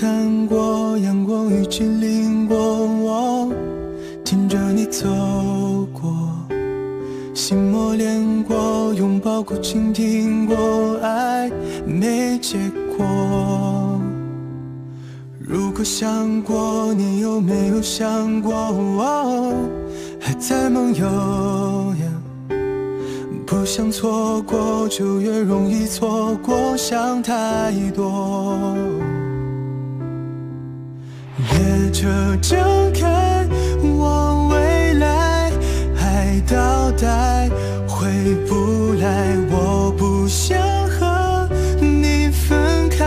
看过阳光雨季淋过我，听着你走过，心磨练过，拥抱过，倾听过，爱没结果。如果想过，你有没有想过，还在梦游？不想错过，就越容易错过。想太多。列车正开往未来，海倒带回不来。我不想和你分开。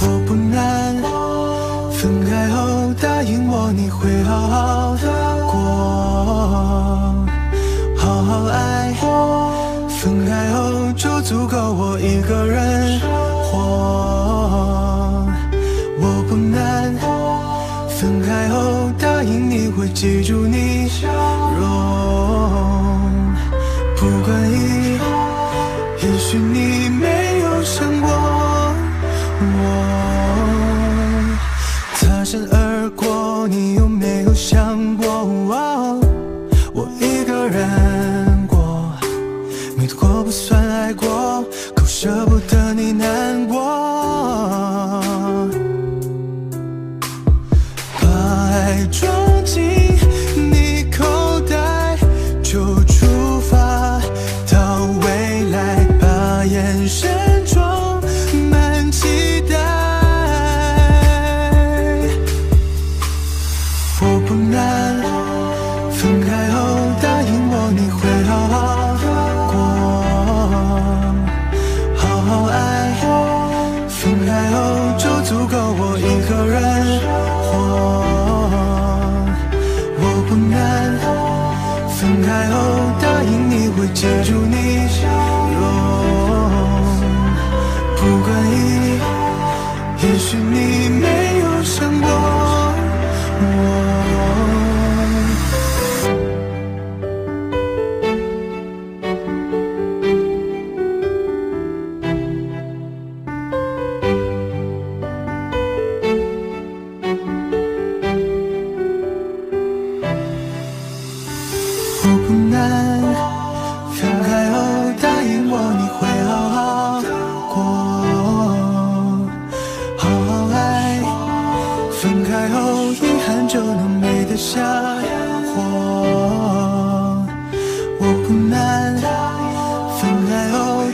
我不难，分开后答应我你会好好的。分开后就足够我一个人我，我不难。分开后答应你会记住你笑容，不管以后，也许你没有想过我。擦身而眼神装满期待。我不难，分开后答应我你会好好过，好好爱，分开后就。足够我一个人活，我不难。分开后答应你会记住你没有想过我。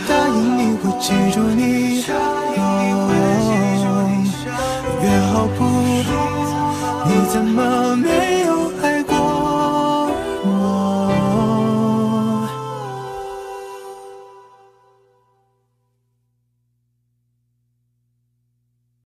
答应你会记住你，约好不？你怎么？